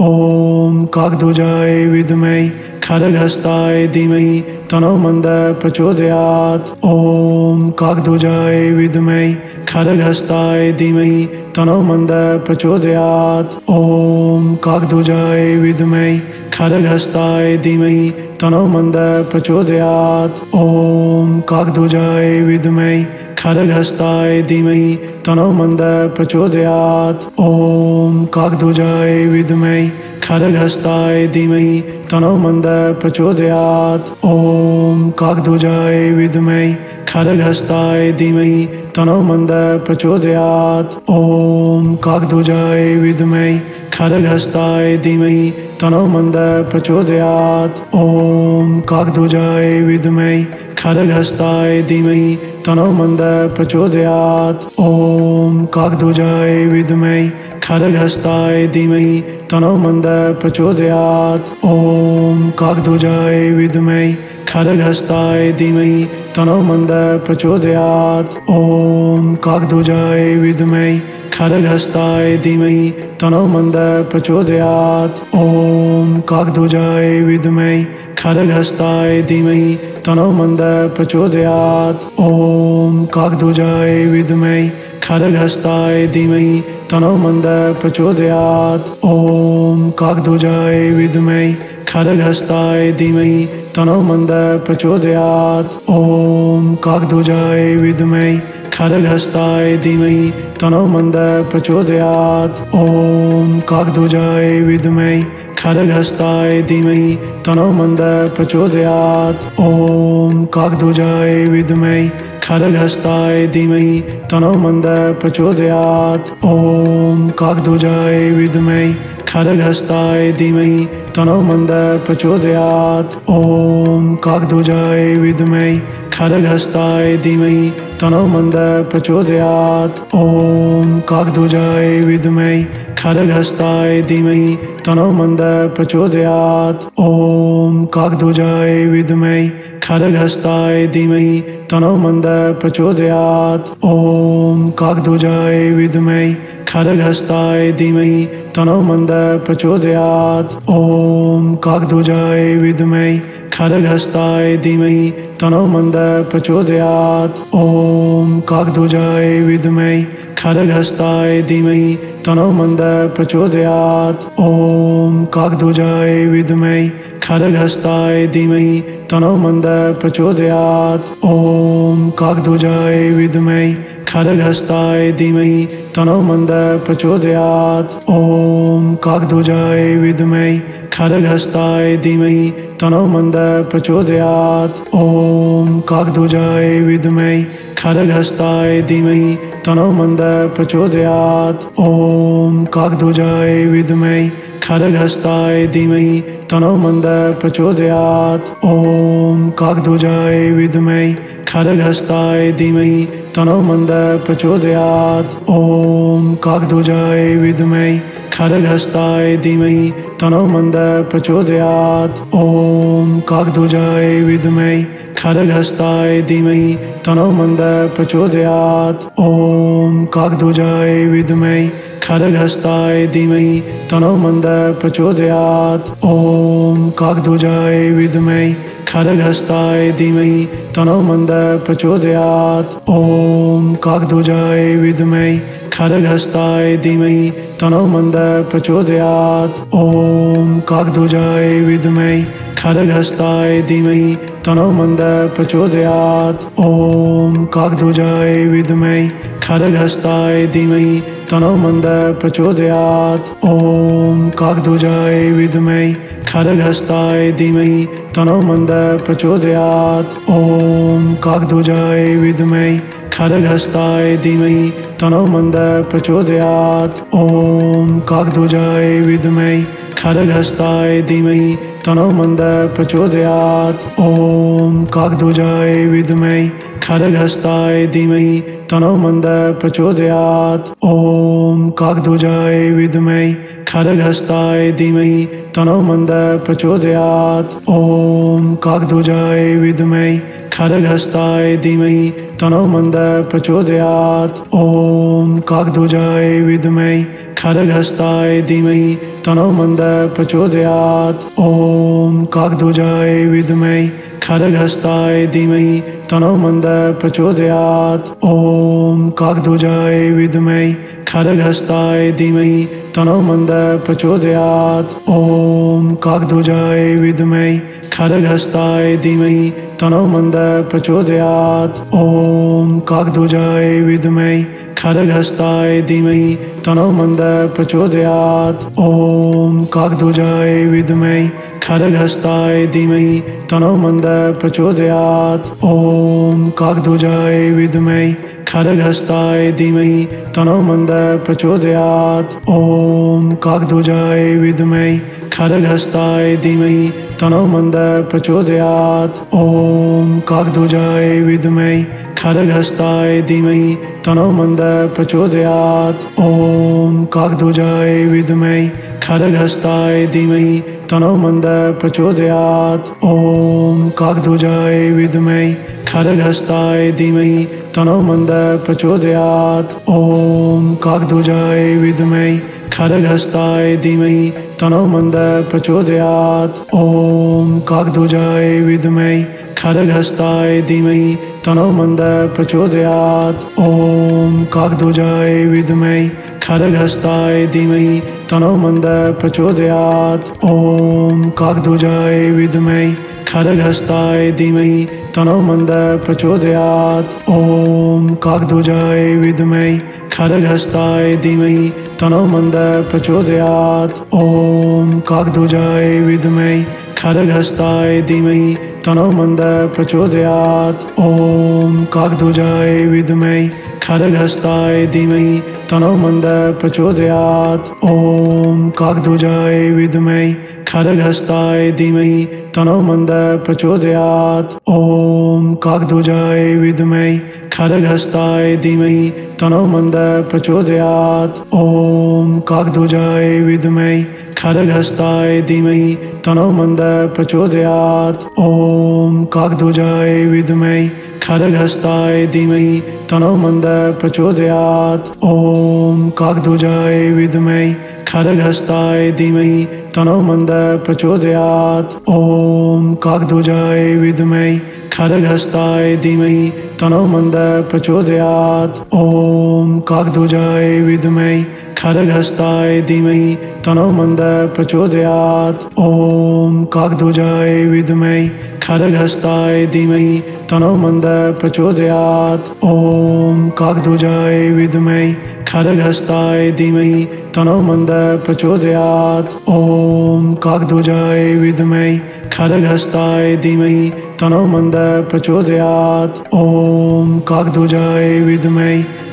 ॐ काकध्वजाय विद्महे खड्गहस्ताय धीमहि, तनो मन्द प्रचोदयात्। ॐ काकध्वजाय विद्महे खड्गहस्ताय धीमहि, तनो मन्द प्रचोदयात्। ॐ काकध्वजाय विद्महे खड्गहस्ताय धीमहि, तनो मन्द प्रचोदयात्। ॐ काकध्वजाय विद्महे खड्गहस्ताय धीमहि तनो मन्द प्रचोदयात्। ॐ काकध्वजाय विद्महे खड्गहस्ताय धीमहि, तनो मन्द प्रचोदयात्। ॐ काकध्वजाय विद्महे खड्गहस्ताय धीमहि, तनो मन्द प्रचोदयात्। ॐ काकध्वजाय विद्महे खड्गहस्ताय धीमहि तनो मन्द प्रचोदयात्। ॐ काकध्वजाय विद्महे खड्गहस्ताय धीमहि, तनो मन्द प्रचोदयात्। ॐ काकध्वजाय विद्महे खड्गहस्ताय धीमहि, तनो मन्द प्रचोदयात्। ॐ काकध्वजाय विद्महे खड्गहस्ताय धीमहि, तनो मन्द प्रचोदयात्। ॐ काकध्वजाय विद्महे खड्गहस्ताय धीमहि तनो मन्द प्रचोदयात्। ॐ काकध्वजाय विद्महे खड्गहस्ताय धीमहि तनो मन्द प्रचोदयात्। ॐ काकध्वजाय विद्महे खड्गहस्ताय धीमहि तनो मन्द प्रचोदयात्। ॐ काकध्वजाय विद्महे खड्गहस्ताय धीमहि तनो मन्द प्रचोदयात्। ॐ काकध्वजाय विद्महे खड्गहस्ताय धीमहि तनो मन्द प्रचोदयात्। ॐ काकध्वजाय विद्महे खड्गहस्ताय धीमहि तनो मन्द प्रचोदयात्। ॐ काकध्वजाय विद्महे खड्गहस्ताय धीमहि तनो मन्द प्रचोदयात्। ॐ काकध्वजाय विद्महे खड्गहस्ताय धीमहि तनो मन्द प्रचोदयात्। ॐ काकध्वजाय विद्महे खड्गहस्ताय धीमहि तनो मन्द प्रचोदयात्। ॐ काकध्वजाय विद्महे खड्गहस्ताय धीमहि तनो मन्द प्रचोदयात्। ॐ काकध्वजाय विद्महे खड्गहस्ताय धीमहि तनो मन्द प्रचोदयात्। ॐ काकध्वजाय विद्महे खड्गहस्ताय धीमहि तनो मन्द प्रचोदयात्। ॐ काकध्वजाय विद्महे खड्गहस्ताय धीमहि तनो मन्द प्रचोदयात्। ॐ काकध्वजाय विद्महे खड्गहस्ताय धीमहि तनो मन्द प्रचोदयात्। ॐ काकध्वजाय विद्महे खड्गहस्ताय धीमहि तनो मन्द प्रचोदयात्। ॐ काकध्वजाय विद्महे खड्गहस्ताय धीमहि तनो मंद प्रचोदयात। ओम काकध्वजाय विद्महे, खड्गहस्ताय धीमहि, तनो मंद प्रचोदयात। ओम काकध्वजाय विद्महे, खड्गहस्ताय धीमहि, तनो मन्द प्रचोदयात्। ॐ काकध्वजाय विद्महे, खड्गहस्ताय धीमहि, तनो मंद प्रचोदयात। ओम काकध्वजाय विद्महे, खड्गहस्ताय धीमहि तनो मन्द प्रचोदयात्। ॐ काकध्वजाय विद्महे खड्गहस्ताय धीमहि, तनो मन्द प्रचोदयात्। ॐ काकध्वजाय विद्महे खड्गहस्ताय धीमहि, तनो मन्द प्रचोदयात्। ॐ काकध्वजाय विद्महे खड्गहस्ताय धीमहि, तनो मन्द प्रचोदयात्। ॐ काकध्वजाय विद्महे खड्गहस्ताय धीमहि तनो मन्द प्रचोदयात्। ॐ काकध्वजाय विद्महे खड्गहस्ताय धीमहि तनो मन्द प्रचोदयात्। ॐ काकध्वजाय विद्महे खड्गहस्ताय धीमहि तनो मन्द प्रचोदयात्। ॐ काकध्वजाय विद्महे खड्गहस्ताय धीमहि तनो मन्द प्रचोदयात्। ॐ काकध्वजाय विद्महे खड्गहस्ताय धीमहि, तनो मन्द प्रचोदयात्। ॐ काकध्वजाय विद्महे खड्गहस्ताय धीमहि, तनो मन्द प्रचोदयात्। ॐ काकध्वजाय विद्महे खड्गहस्ताय धीमहि, तनो मन्द प्रचोदयात्। ॐ काकध्वजाय विद्महे खड्गहस्ताय धीमहि तनो मंद प्रचोदयात्। ॐ काकध्वजाय विद्महे खरगहस्ताय धीमहि तनो मंद प्रचोदयात्। ॐ काकध्वजाय विद्महे खरगहस्ताय धीमहि तनो मंद प्रचोदयात्। ॐ काकध्वजाय विद्महे खरगहस्ताय धीमहि तनो मंद प्रचोदयात्। ॐ काकध्वजाय विद्महे खरगहस्ताय धीमहि तनो मंद प्रचोदयात्। ॐ काकध्वजाय विद्महे खरगहस्ताय धीमहि तनो मंद प्रचोदयात्। ॐ काकध्वजाय विद्महे खरगहस्ताय धीमहि तनो मंद प्रचोदयात्। ॐ काकध्वजाय विद्महे खरगहस्ताय धीमहि तनो मंद प्रचोदयात्। ॐ काकध्वजाय विद्महे खरगहस्ताय धीमहि तनो मंद प्रचोदयात्। ॐ काकध्वजाय विद्महे खरगहस्ताय धीमहि तनो मंद प्रचोदयात्। ॐ काकध्वजाय विद्महे खरगहस्ताय धीमहि तनो मंद प्रचोदयात्। ॐ काकध्वजाय विद्महे खरगहस्ताय धीमहि तनो मंद प्रचोदयात्। ॐ काकध्वजाय विद्महे खरगहस्ताय धीमहि तनो मंद प्रचोदयात्। ॐ काकध्वजाय विद्महे खरगहस्ताय धीमहि तनो मंद प्रचोदयात्। ॐ काकध्वजाय विद्महे खरगहस्ताय धीमहि तनो मंद प्रचोदयात्। ॐ काकध्वजाय विद्महे खरगहस्ताय धीमहि तनो मंद प्रचोदयात्। ॐ काकध्वजाय विद्महे खरगहस्ताय धीमहि तनो मंद प्रचोदयात्। ॐ काकध्वजाय विद्महे खरगहस्ताय धीमहि तनो मंद प्रचोदयात्। ॐ काकध्वजाय विद्महे खरगहस्ताय धीमहि तनो मंद प्रचोदयात्। ॐ काकध्वजाय विद्महे खरगहस्ताय धीमहि तनो मंद प्रचोदयात्। ॐ काकध्वजाय विद्महे खरगहस्ताय धीमहि, तनो मंद प्रचोदयात्। ॐ काकध्वजाय विद्महे खरगहस्ताय धीमहि, तनो मंद प्रचोदयात्। ॐ काकध्वजाय विद्महे खरगहस्ताय धीमहि, तनो मंद प्रचोदयात्। ॐ काकध्वजाय विद्महे खरगहस्ताय धीमहि तनो मंद प्रचोदयात्। ॐ काकध्वजाय विद्महे खरगहस्ताय धीमहि तनो मंद प्रचोदयात्। ॐ काकध्वजाय विद्महे खरगहस्ताय धीमहि तनो मंद प्रचोदयात्। ॐ काकध्वजाय विद्महे खरगहस्ताय धीमहि तनो मंद प्रचोदयात्। ॐ काकध्वजाय विद्महे खरगहस्ताय धीमहि तनो मंद प्रचोदयात्। ॐ काकध्वजाय विद्महे खरगहस्ताय धीमहि तनो मंद प्रचोदयात्। ॐ काकध्वजाय विद्महे खरगहस्ताय धीमहि तनो मंद प्रचोदयात्। ॐ काकध्वजाय विद्महे खरगहस्ताय धीमहि, तनो मंद प्रचोदयात्। ॐ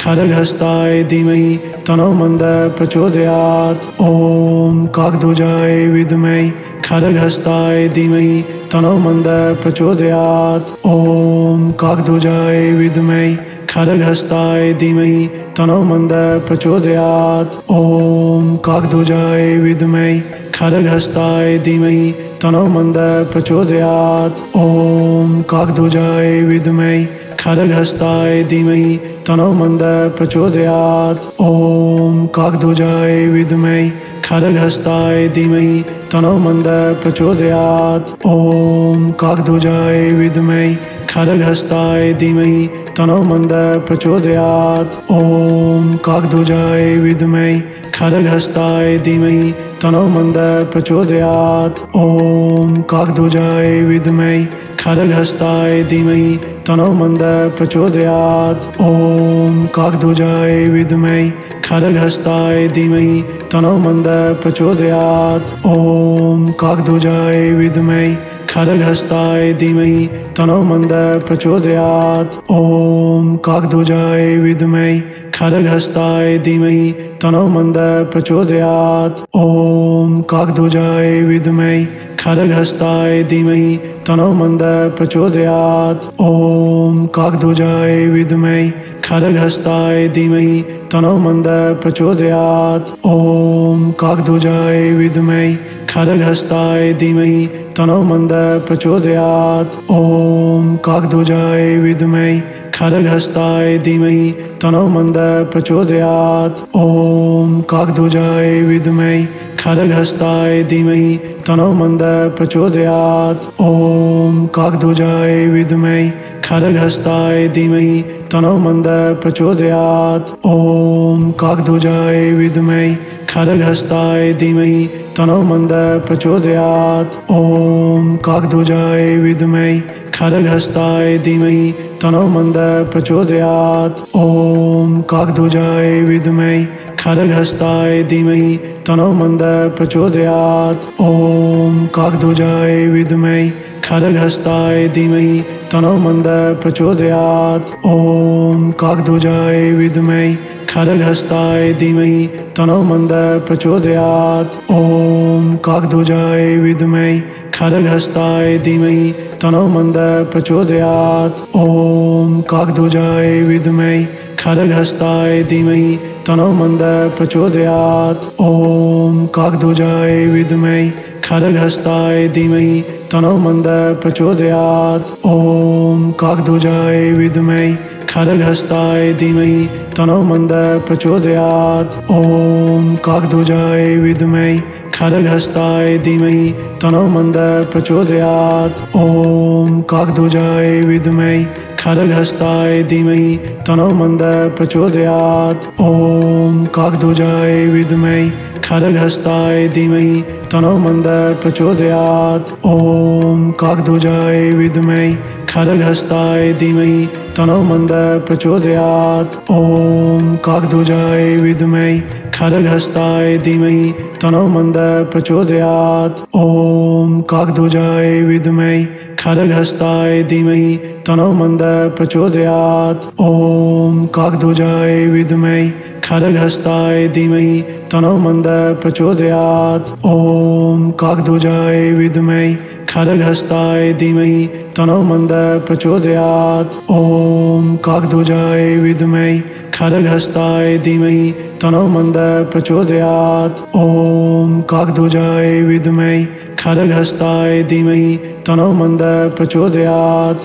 खरगहस्ताय धीमहि, तनो मंद प्रचोदयात्। ॐ काकध्वजाय विद्महे खरगहस्ताय धीमहि, तनो मंद प्रचोदयात्। ॐ काकध्वजाय विद्महे खरगहस्ताय धीमहि तनो मंद प्रचोदयात्। ॐ काकध्वजाय विद्महे खरगहस्ताय धीमहि तनो मंद प्रचोदयात्। ॐ काकध्वजाय विद्महे खरगहस्ताय धीमहि तनो मंद प्रचोदयात्। ॐ काकध्वजाय विद्महे खरगहस्ताय धीमहि तनो मंद प्रचोदयात्। ॐ काकध्वजाय विद्महे खरगहस्ताय धीमहि, तनो मंद प्रचोदयात्। ॐ काकध्वजाय विद्महे खरगहस्ताय धीमहि, तनो मंद प्रचोदयात्। ॐ काकध्वजाय विद्महे खरगहस्ताय धीमहि, तनो मंद प्रचोदयात्। ॐ काकध्वजाय विद्महे खरगहस्ताय धीमहि तनो मंद प्रचोदयात्। ॐ काकध्वजाय विद्महे, खरगहस्ताय धीमहि, तनो मंद प्रचोदयात्। ॐ काकध्वजाय विद्महे, खरगहस्ताय धीमहि, तनो मंद प्रचोदयात्। ॐ काकध्वजाय विद्महे, खरगहस्ताय धीमहि, तनो मंद प्रचोदयात्। ॐ काकध्वजाय विद्महे खड्गहस्ताय धीमहि तनो मंद प्रचोदयात्। ॐ काकध्वजाय विद्महे खड्गहस्ताय धीमहि, तनो मंद प्रचोदयात्। ॐ काकध्वजाय विद्महे खड्गहस्ताय धीमहि, तनो मंद प्रचोदयात्। ॐ काकध्वजाय विद्महे खड्गहस्ताय धीमहि, तनो मंद प्रचोदयात्। ॐ काकध्वजाय विद्महे खड्गहस्ताय धीमहि तनो मंद प्रचोदयात्। ॐ काकध्वजाय विद्महे खड्गहस्ताय धीमहि, तनो मंद प्रचोदयात्। ॐ काकध्वजाय विद्महे खड्गहस्ताय धीमहि, तनो मंद प्रचोदयात्। ॐ काकध्वजाय विद्महे खड्गहस्ताय धीमहि, तनो मंद प्रचोदयात्। ॐ काकध्वजाय विद्महे खड्गहस्ताय धीमहि तनो मंद प्रचोदयात्। ॐ काकध्वजाय विद्महे खड्गहस्ताय धीमहि तनो मंद प्रचोदयात्। ॐ काकध्वजाय विद्महे खड्गहस्ताय धीमहि तनो मंद प्रचोदयात्। ॐ काकध्वजाय विद्महे खड्गहस्ताय धीमहि तनो मंद प्रचोदयात्। ॐ काकध्वजाय विद्महे खड्गहस्ताय धीमहि तनो मंद प्रचोदयात्। ॐ काकध्वजाय विद्महे खड्गहस्ताय धीमहि तनो मंद प्रचोदयात्। ॐ काकध्वजाय विद्महे खड्गहस्ताय धीमहि तनो मंद प्रचोदयात्। ॐ काकध्वजाय विद्महे खड्गहस्ताय धीमहि तनो मंद प्रचोदयात्। ॐ काकध्वजाय विद्महे खड्गहस्ताय धीमहि तनो मंद प्रचोदयात। ओम काकध्वजाय विद्महे खड्गहस्ताय धीमहि, तनो मंद प्रचोदयात। ओम काकध्वजाय विद्महे खड्गहस्ताय धीमहि, तनो मंद प्रचोदयात। ओम काकध्वजाय विद्महे खड्गहस्ताय धीमहि तनो मंद प्रचोदयात्। ॐ काकध्वजाय विद्महे खड्गहस्ताय धीमहि तनो मंद प्रचोदयात्। ॐ काकध्वजाय विद्महे खड्गहस्ताय धीमहि तनो मंद प्रचोदयात्। ॐ काकध्वजाय विद्महे खड्गहस्ताय धीमहि तनो मंद प्रचोदयात्। ॐ काकध्वजाय विद्महे खड्गहस्ताय धीमहि तनो मंद प्रचोदयात्